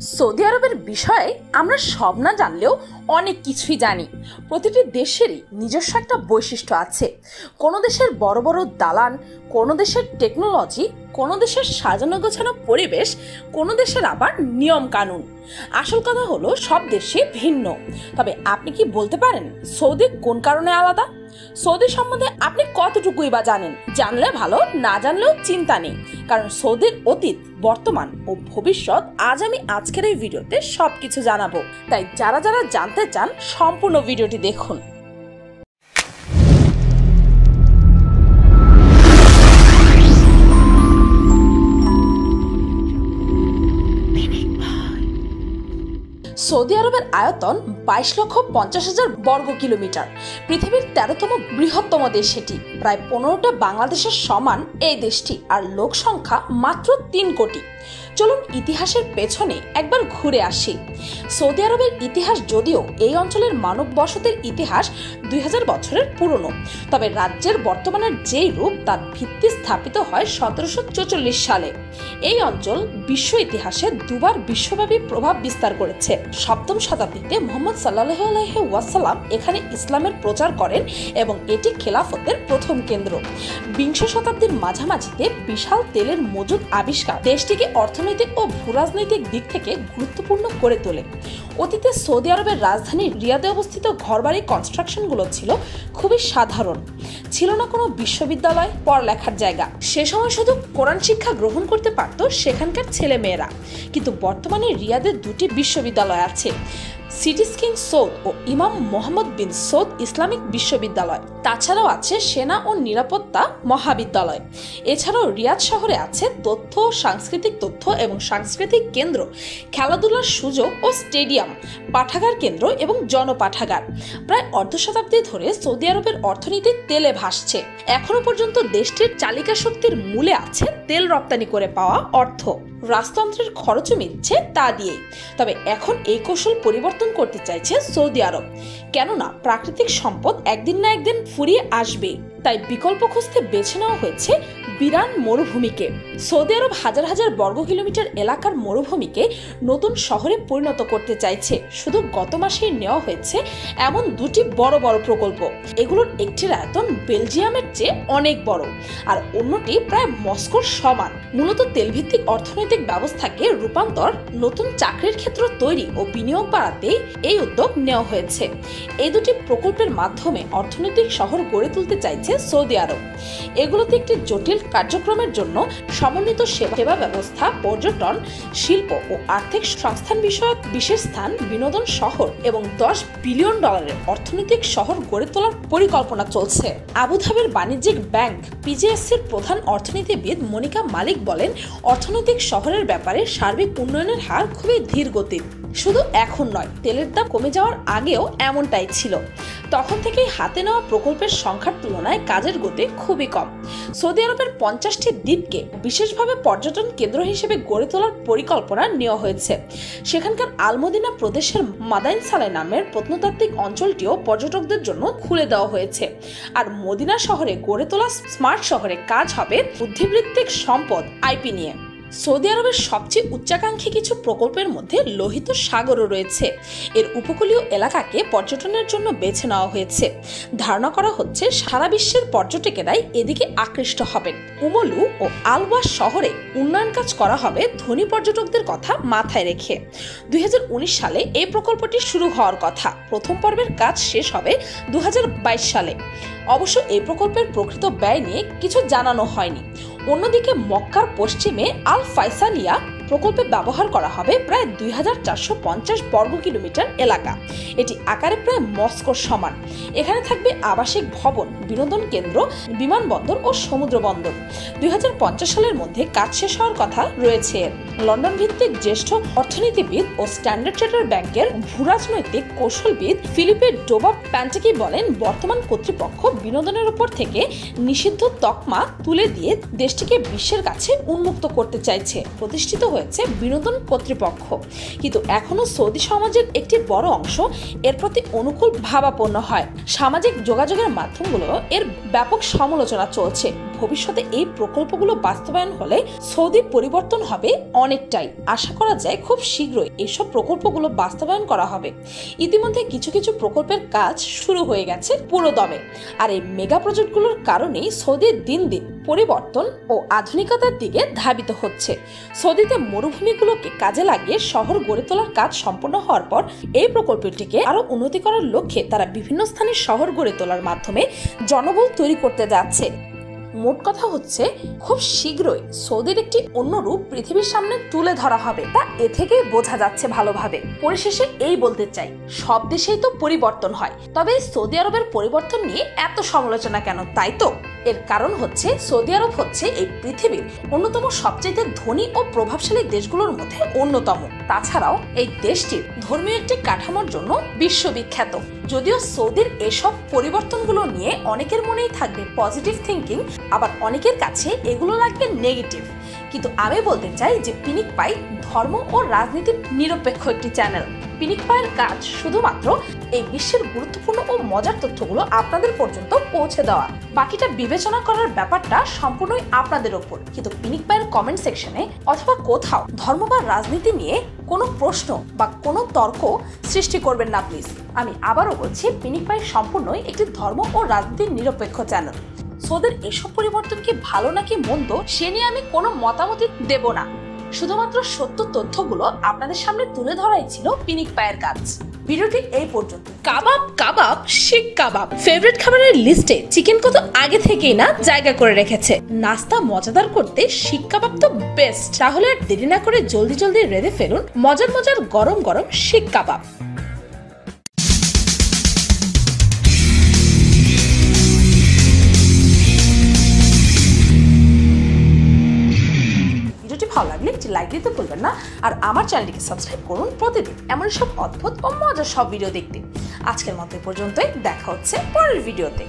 Saudi আরবের বিষয়ে আমরা সব না জানলেও অনেক কিছুই জানি। প্রতিটি দেশেরই নিজস্ব একটা বৈশিষ্ট্য আছে। কোনো দেশের বড় বড় দালান, কোনো দেশের টেকনোলজি, কোনো দেশের সাজানো গোছানো পরিবেশ, কোনো দেশের আবার নিয়ম কানুন। আসল কথা হলো সব দেশে ভিন্ন। তবে আপনি কি বলতে পারেন সৌদি কোন কারণে আলাদা? সৌদি সম্বন্ধে আপনি কতটুকুই বা জানেন? জানলে ভালো, না জানলেও চিন্তা নেই। কারণ সৌদির অতীত, বর্তমান ও ভবিষ্যৎ আজ আমি আজকের এই ভিডিওতে সবকিছু জানাব। তাই যারা যারা জানতে চান, সম্পূর্ণ ভিডিওটি দেখুন। সৌদি আরবের আয়তন বাইশ লক্ষ পঞ্চাশ হাজার বর্গ কিলোমিটার পৃথিবীর তেরোতম বৃহত্তম দেশ এটি প্রায় পনেরোটা বাংলাদেশের সমান এই দেশটি, আর লোক সংখ্যা মাত্র তিন কোটি। চলুন ইতিহাসের পেছনে একবার ঘুরে আসি। সৌদি আরবের ইতিহাস যদিও এই অঞ্চলের মানব বসতির ইতিহাস দুই হাজার বছরের পুরনো, তবে রাজ্যের বর্তমানের যেই রূপ তার ভিত্তি স্থাপিত হয় সতেরোশো সালে। এই অঞ্চল বিশ্ব ইতিহাসে দুবার বিশ্বব্যাপী প্রভাব বিস্তার করেছে। সপ্তম শতাব্দীতে মোহাম্মদ সাল্লাহ আলহে ওয়াসাল্লাম এখানে ইসলামের প্রচার করেন এবং এটি খেলাফতের প্রথম কেন্দ্র। বিংশ শতাব্দীর মাঝামাঝিতে বিশাল তেলের মজুদ আবিষ্কার দেশটিকে অর্থনৈতিক ও ভূরাজনৈতিক দিক থেকে গুরুত্বপূর্ণ করে তোলে। অতীতে সৌদি আরবের রাজধানী রিয়াদে অবস্থিত ঘরবাড়ি কনস্ট্রাকশনগুলো ছিল খুবই সাধারণ। ছিল না কোনো বিশ্ববিদ্যালয়, পড়ালেখার জায়গা। সে সময় শুধু কোরআন শিক্ষা গ্রহণ করতে পারত সেখানকার ছেলে মেয়েরা কিন্তু বর্তমানে রিয়াদের দুটি বিশ্ববিদ্যালয় আছে। সিটি কিং সৌদ ও ইমাম মোহাম্মদ বিন সৌদ ইসলামিক বিশ্ববিদ্যালয়। তাছাড়াও আছে সেনা ও নিরাপত্তা মহাবিদ্যালয়। এছাড়াও রিয়াদ শহরে আছে তথ্য ও সাংস্কৃতিক তথ্য এবং সাংস্কৃতিক কেন্দ্র, খেলাধুলার সুযোগ ও স্টেডিয়াম, পাঠাগার কেন্দ্র এবং জনপাঠাগার। প্রায় অর্ধ শতাব্দী ধরে সৌদি আরবের অর্থনীতি তেলে ভাসছে। এখনও পর্যন্ত দেশটির চালিকা শক্তির মূলে আছে তেল রপ্তানি করে পাওয়া অর্থ। রাজতন্ত্রের খরচও মিলছে তা দিয়ে তবে এখন এই কৌশল পরিবর্তন করতে চাইছে সৌদি আরব। কেননা, প্রাকৃতিক সম্পদ একদিন না একদিন ফুরিয়ে আসবে তাই বিকল্প খুঁজতে বেছে নেওয়া হয়েছে বিরান মরুভূমিকে। সৌদি আরব হাজার হাজার বর্গ কিলোমিটার এলাকার মরুভূমিকে নতুন শহরে পরিণত করতে চাইছে। শুধু গত মাসেই নেওয়া হয়েছে এমন দুটি বড় বড় প্রকল্প। এগুলোর একটির আয়তন বেলজিয়ামের চেয়ে অনেক বড় আর অন্যটি প্রায় মস্কোর সমান। মূলত তেলভিত্তিক অর্থনৈতিক ব্যবস্থাকে রূপান্তর, নতুন চাকরির ক্ষেত্র তৈরি ও বিনিয়োগ বাড়াতেই এই উদ্যোগ নেওয়া হয়েছে। এই দুটি প্রকল্পের মাধ্যমে অর্থনৈতিক শহর গড়ে তুলতে চাইছে সৌদি আরব। এগুলোতে একটি জটিল কার্যক্রমের জন্য সমন্বিত সেবা ব্যবস্থা, পর্যটন, শিল্প ও আর্থিক সংস্থান বিষয়ক বিশেষ স্থান, বিনোদন শহর এবং দশ বিলিয়ন ডলারের অর্থনৈতিক শহর গড়ে তোলার পরিকল্পনা চলছে। আবুধাবির বাণিজ্যিক ব্যাংক পিজিএসসির প্রধান অর্থনীতিবিদ মনিকা মালিক বলেন, অর্থনৈতিক শহরের ব্যাপারে সার্বিক উন্নয়নের হার খুবই ধীর গতির। শুধু এখন নয়, তেলের দাম কমে যাওয়ার আগেও এমনটাই ছিল। তখন থেকেই হাতে নেওয়া প্রকল্পের সংখ্যার তুলনায় কাজের গতি খুবই কম। সৌদি আরবের পঞ্চাশটি দ্বীপকে বিশেষভাবে পর্যটন কেন্দ্র হিসেবে গড়ে তোলার পরিকল্পনা নেওয়া হয়েছে। সেখানকার আলমদিনা প্রদেশের মাদাইন সালে নামের প্রত্নতাত্ত্বিক অঞ্চলটিও পর্যটকদের জন্য খুলে দেওয়া হয়েছে। আর মদিনা শহরে গড়ে তোলা স্মার্ট শহরে কাজ হবে বুদ্ধিবৃত্তিক সম্পদ, আইপি নিয়ে। সৌদি আরবের সবচেয়ে উচ্চাকাঙ্ক্ষী কিছু প্রকল্পের মধ্যে লোহিত সাগরও রয়েছে। এর উপকূলীয় এলাকাকে পর্যটনের জন্য বেছে নেওয়া হয়েছে। ধারণা করা হচ্ছে সারা বিশ্বের পর্যটকেরাই এদিকে আকৃষ্ট হবেন। উমলু ও আলওয়াস শহরে উন্নয়ন কাজ করা হবে ধনী পর্যটকদের কথা মাথায় রেখে। দুই হাজার উনিশ সালে এই প্রকল্পটি শুরু হওয়ার কথা। প্রথম পর্বের কাজ শেষ হবে দুই হাজার বাইশ সালে। অবশ্য এই প্রকল্পের প্রকৃত ব্যয় নিয়ে কিছু জানানো হয়নি। অন্যদিকে মক্কার পশ্চিমে আল ফাইসালিয়া প্রকল্পে ব্যবহার করা হবে প্রায় দুই হাজার চারশো পঞ্চাশ বর্গ কিলোমিটার এলাকা। এটি আকারে প্রায় মস্কোর সমান। এখানে থাকবে আবাসিক ভবন, বিনোদন কেন্দ্র, বিমানবন্দর ও সমুদ্র বন্দর দুই সালের মধ্যে কাজ শেষ হওয়ার কথা রয়েছে। লন্ডন ভিত্তিক জ্যেষ্ঠ অর্থনীতিবিদ ও স্ট্যান্ডার্ড চার্টার ব্যাংকের ভূরাজনৈতিক কৌশলবিদ ফিলিপে ডোবা প্যান্টেকি বলেন, বর্তমান কর্তৃপক্ষ বিনোদনের উপর থেকে নিষিদ্ধ তকমা তুলে দিয়ে দেশটিকে বিশ্বের কাছে উন্মুক্ত করতে চাইছে। প্রতিষ্ঠিত হয়েছে বিনোদন কর্তৃপক্ষ। কিন্তু এখনও সৌদি সমাজের একটি বড় অংশ এর প্রতি অনুকূল ভাবাপন্ন হয়। সামাজিক যোগাযোগের মাধ্যমগুলো এর ব্যাপক সমালোচনা চলছে। ভবিষ্যতে এই প্রকল্পগুলো বাস্তবায়ন হলে সৌদি পরিবর্তন হবে অনেকটাই। আশা করা যায় খুব শীঘ্রই এসব প্রকল্পগুলো বাস্তবায়ন করা হবে। ইতিমধ্যে কিছু কিছু প্রকল্পের কাজ শুরু হয়ে গেছে পুরো দমে আর এই মেগা প্রজেক্টগুলোর কারণেই সৌদি দিন দিন পরিবর্তন ও আধুনিকতার দিকে ধাবিত হচ্ছে। সৌদিতে মরুভূমিগুলোকে কাজে লাগিয়ে শহর গড়ে তোলার কাজ সম্পন্ন হওয়ার পর এই প্রকল্পটিকে আরও উন্নতি করার লক্ষ্যে তারা বিভিন্ন স্থানে শহর গড়ে তোলার মাধ্যমে জনবল তৈরি করতে যাচ্ছে। মোট কথা হচ্ছে, খুব শীঘ্রই সৌদির একটি অন্য রূপ পৃথিবীর সামনে তুলে ধরা হবে। তা এ থেকেই বোঝা যাচ্ছে ভালোভাবে। পরিশেষে এই বলতে চাই, সব দেশেই তো পরিবর্তন হয়। তবে সৌদি আরবের পরিবর্তন নিয়ে এত সমালোচনা কেন, তাই তো? এর কারণ হচ্ছে সৌদি আরব হচ্ছে এই পৃথিবীর অন্যতম সবচেয়ে ধনী ও প্রভাবশালী দেশগুলোর মধ্যে অন্যতম। তাছাড়াও এই দেশটির ধর্মীয় একটি কাঠামোর জন্য বিশ্ববিখ্যাত। যদিও সৌদির এসব পরিবর্তনগুলো নিয়ে অনেকের মনেই থাকবে পজিটিভ থিঙ্কিং আবার অনেকের কাছে এগুলো লাগবে নেগেটিভ কিন্তু আমি বলতে চাই যে পিনিক পাই ধর্ম ও রাজনীতির নিরপেক্ষ একটি চ্যানেল পিনিক পায়ের কাজ শুধুমাত্র এই বিশ্বের গুরুত্বপূর্ণ ও মজার তথ্যগুলো আপনাদের পর্যন্ত পৌঁছে দেওয়া। বাকিটা বিবেচনা করার ব্যাপারটা সম্পূর্ণই আপনাদের ওপর। কিন্তু পিনিক পায়ের কমেন্ট সেকশনে অথবা কোথাও ধর্ম বা রাজনীতি নিয়ে কোনো প্রশ্ন বা কোনো তর্ক সৃষ্টি করবেন না প্লিজ আমি আবারও বলছি, পিনিক পাই সম্পূর্ণই একটি ধর্ম ও রাজনীতির নিরপেক্ষ চ্যানেল সোদের এসব পরিবর্তন কি ভালো নাকি মন্দ, সে নিয়ে আমি কোনো মতামত দেব না। শুধুমাত্র সত্য তথ্যগুলো আপনাদের সামনে তুলে ধরাই ছিল পিনিক পায়ের কাজ। ভিডিওটি এই পর্যন্ত। কাবাব কাবাব, শিক কাবাব। ফেভারিট খাবারের লিস্টে চিকেন কত আগে থেকেই না জায়গা করে রেখেছে। নাস্তা মজাদার করতে শিক কাবাব তো বেস্ট তাহলে আর দেরি না করে জলদি জলদি রেঁধে ফেলুন মজার মজার গরম গরম শিক কাবাব। দিতে ভুলবেন না। আর আমার চ্যানেলটিকে সাবস্ক্রাইব করুন প্রতিদিন এমন সব অদ্ভুত ও মজার সব ভিডিও দেখতে। আজকের মতো পর্যন্তই। দেখা হচ্ছে পরের ভিডিওতে।